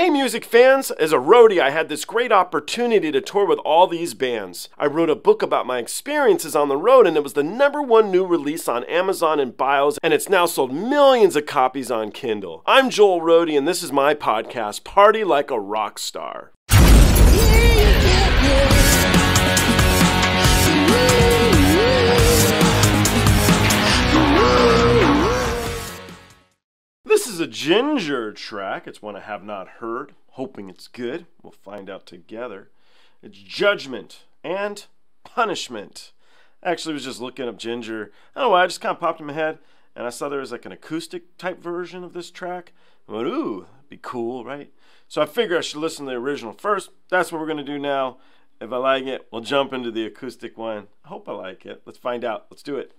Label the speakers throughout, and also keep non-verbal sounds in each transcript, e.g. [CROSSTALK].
Speaker 1: Hey, music fans! As a roadie, I had this great opportunity to tour with all these bands. I wrote a book about my experiences on the road, and it was the number one new release on Amazon and Bios, and it's now sold millions of copies on Kindle. I'm Joel Roadie, and this is my podcast, Party Like a Rock Star. A Jinjer track. It's one I have not heard. Hoping it's good. We'll find out together. It's Judgment and Punishment. Actually, was just looking up Jinjer. I don't know why, I just kind of popped in my head, and I saw there was like an acoustic type version of this track. I went, ooh, be cool, right? So I figure I should listen to the original first. That's what we're going to do now. If I like it, we'll jump into the acoustic one. I hope I like it. Let's find out. Let's do it.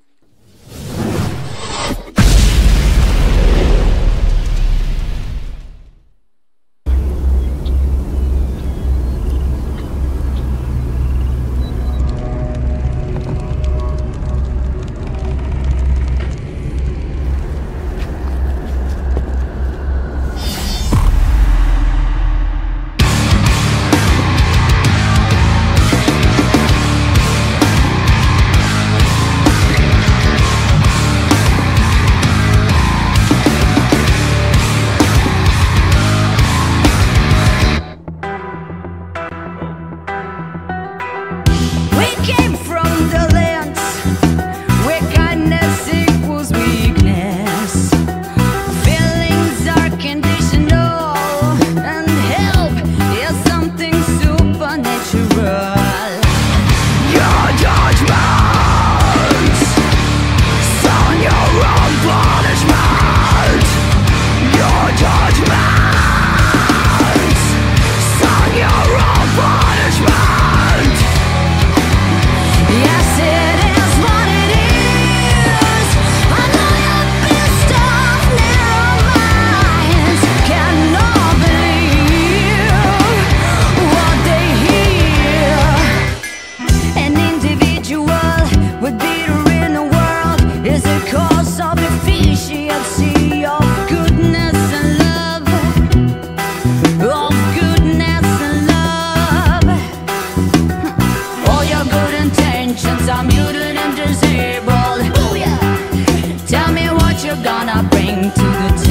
Speaker 2: to the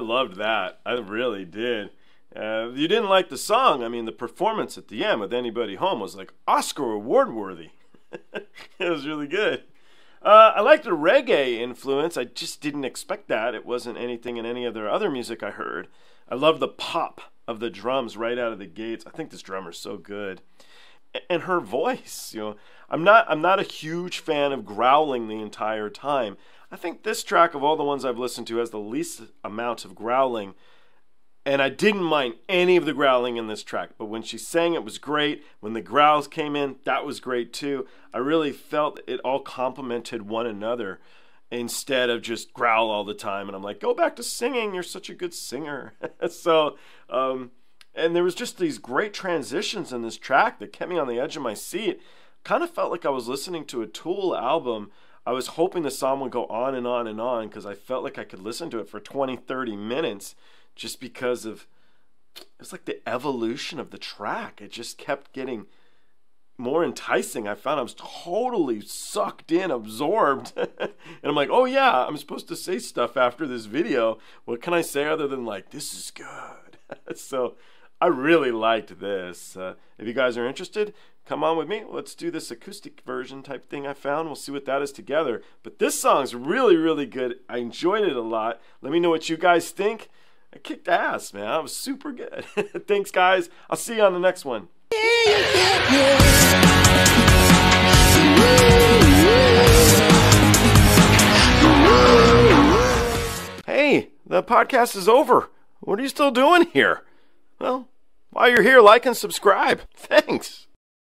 Speaker 2: I loved that. I really did.
Speaker 1: Uh, you didn't like the song. I mean, the performance at the end with Anybody Home was like Oscar award worthy. [LAUGHS] it was really good. Uh, I liked the reggae influence. I just didn't expect that. It wasn't anything in any of their other music I heard. I love the pop of the drums right out of the gates. I think this drummer's so good. And her voice, you know, I'm not I'm not a huge fan of growling the entire time. I think this track of all the ones I've listened to has the least amount of growling and I didn't mind any of the growling in this track, but when she sang, it was great. When the growls came in, that was great too. I really felt it all complemented one another instead of just growl all the time. And I'm like, go back to singing. You're such a good singer. [LAUGHS] so, um, and there was just these great transitions in this track that kept me on the edge of my seat. Kind of felt like I was listening to a Tool album. I was hoping the song would go on and on and on because I felt like I could listen to it for 20, 30 minutes just because of it's like the evolution of the track. It just kept getting more enticing. I found I was totally sucked in, absorbed. [LAUGHS] and I'm like, oh yeah, I'm supposed to say stuff after this video. What can I say other than like, this is good? [LAUGHS] so I really liked this. Uh, if you guys are interested, come on with me. Let's do this acoustic version type thing I found. We'll see what that is together. But this song's really, really good. I enjoyed it a lot. Let me know what you guys think. I kicked ass, man. I was super good. [LAUGHS] Thanks, guys. I'll see you on the next one. Hey, the podcast is over. What are you still doing here? Well, while you're here, like and subscribe. Thanks.